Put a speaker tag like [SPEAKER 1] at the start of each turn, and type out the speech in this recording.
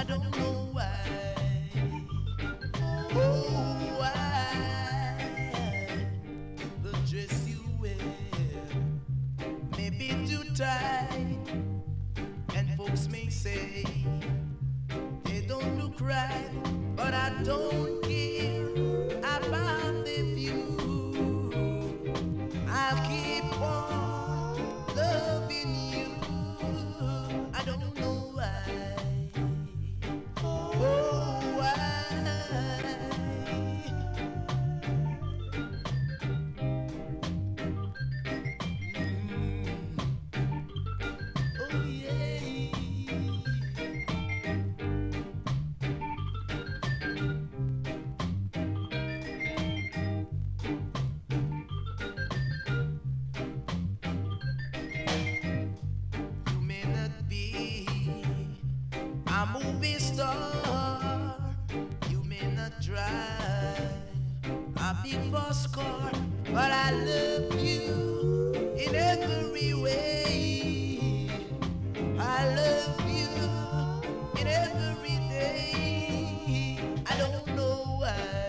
[SPEAKER 1] I don't know why. Oh, why the dress you wear may be too tight, and folks may say they don't look right, but I don't. be a movie star. You may not drive a big boss car, but I love you in every way. I love you in every day. I don't know why.